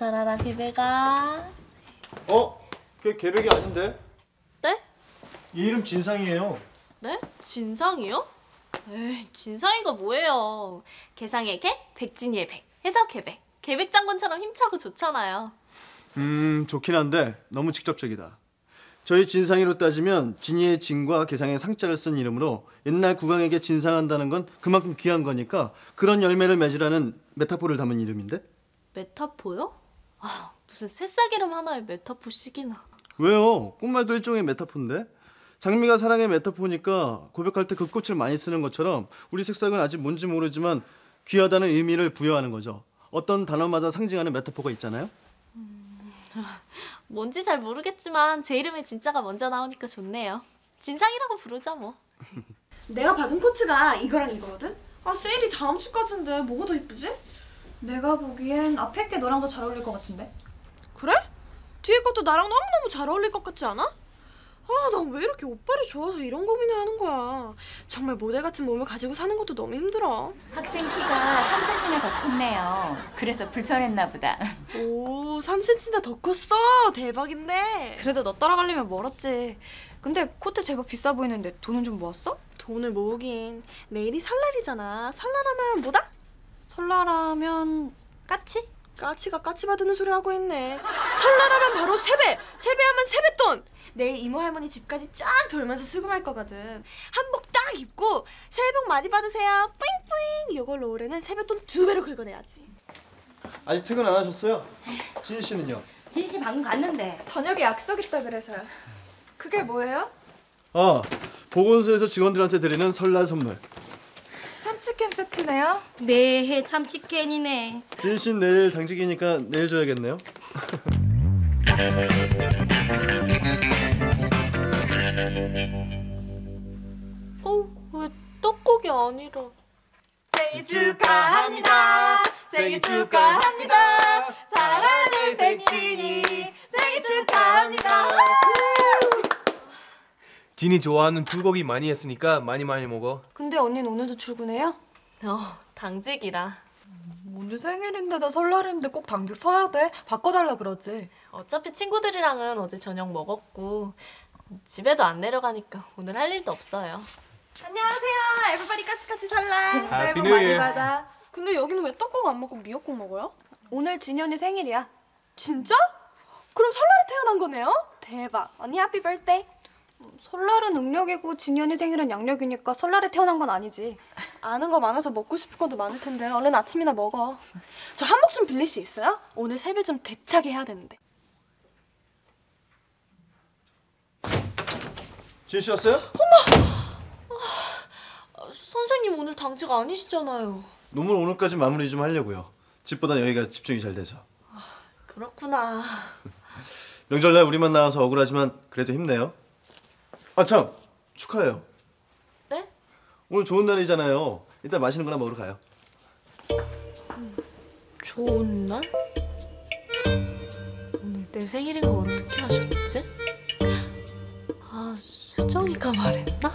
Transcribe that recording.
자라라 베베가. 어? 그게 계백이 아닌데? 네? 이 이름 진상이에요. 네? 진상이요? 에이, 진상이가 뭐예요? 개상의 개, 백진이의 백. 해서 개백. 개백 장군처럼 힘차고 좋잖아요. 음, 좋긴 한데 너무 직접적이다. 저희 진상이로 따지면 진이의 진과 개상의 상자를 쓴 이름으로 옛날 국왕에게 진상한다는 건 그만큼 귀한 거니까 그런 열매를 맺으라는 메타포를 담은 이름인데? 메타포요? 아, 무슨 새싹 이름 하나에 메타포씩이나. 왜요? 꽃말도 일종의 메타포인데? 장미가 사랑의 메타포니까 고백할 때 그 꽃을 많이 쓰는 것처럼 우리 새싹은 아직 뭔지 모르지만 귀하다는 의미를 부여하는 거죠. 어떤 단어마다 상징하는 메타포가 있잖아요. 뭔지 잘 모르겠지만 제 이름에 진 자가 먼저 나오니까 좋네요. 진상이라고 부르자 뭐. 내가 받은 코트가 이거랑 이거거든? 아 세일이 다음 주까지인데 뭐가 더 이쁘지? 내가 보기엔 앞에 게 너랑 더 잘 어울릴 것 같은데? 그래? 뒤에 것도 나랑 너무너무 잘 어울릴 것 같지 않아? 아, 난 왜 이렇게 옷빨이 좋아서 이런 고민을 하는 거야. 정말 모델 같은 몸을 가지고 사는 것도 너무 힘들어. 학생 키가 3cm나 더 컸네요. 그래서 불편했나 보다. 오, 3cm나 더 컸어. 대박인데. 그래도 너 따라가려면 멀었지. 근데 코트 제법 비싸 보이는데 돈은 좀 모았어? 돈을 모으긴. 내일이 설날이잖아. 설날하면 뭐다? 설날하면 까치? 까치가 까치 받는 소리 하고 있네. 설날하면 바로 세배, 세배하면 세뱃돈. 내일 이모 할머니 집까지 쫙 돌면서 수금할 거거든. 한복 딱 입고 새해 복 많이 받으세요. 뿌잉뿌잉. 이걸로 올해는 세뱃돈 두 배로 긁어내야지. 아직 퇴근 안 하셨어요? 진희 씨는요? 진희 씨 방금 갔는데. 저녁에 약속 있다 그래서요. 그게 뭐예요? 아, 보건소에서 직원들한테 드리는 설날 선물. 참치캔 세트네요. 매해 참치캔이네. 씨는 내일 당직이니까 내일 줘야겠네요. 어, 왜 떡국이 아니라. 생일 축하합니다. 생일 축하합니다. 사랑하는 백진이 생일 축하합니다. 진이 좋아하는 불고기 많이 했으니까 많이 많이 먹어. 근데 언니는 오늘도 출근해요? 어, 당직이라. 오늘 생일인데도 설날인데 꼭 당직 서야 돼? 바꿔달라 그러지. 어차피 친구들이랑은 어제 저녁 먹었고 집에도 안 내려가니까 오늘 할 일도 없어요. 안녕하세요. 에브바리 까치까치 설날. 새해 복 많이 받아. 근데 여기는 왜 떡국 안 먹고 미역국 먹어요? 오늘 진현이 생일이야. 진짜? 그럼 설날에 태어난 거네요? 대박. 언니 해피 birthday. 설날은 음력이고 진현이 생일은 양력이니까 설날에 태어난 건 아니지. 아는 거 많아서 먹고 싶을 것도 많을 텐데 얼른 아침이나 먹어. 저 한복 좀 빌릴 수 있어요? 오늘 세배 좀 대차게 해야 되는데. 진희 씨 왔어요? 아, 선생님 오늘 당직 아니시잖아요. 논문 오늘까지 마무리 좀 하려고요. 집보다 여기가 집중이 잘 돼서. 그렇구나. 명절날 우리만 나와서 억울하지만 그래도 힘내요. 아 참 축하해요. 네? 오늘 좋은 날이잖아요. 이따 맛있는 거나 먹으러 가요. 좋은 날? 오늘 내 생일인 거 어떻게 하셨지? 아, 수정이가 말했나?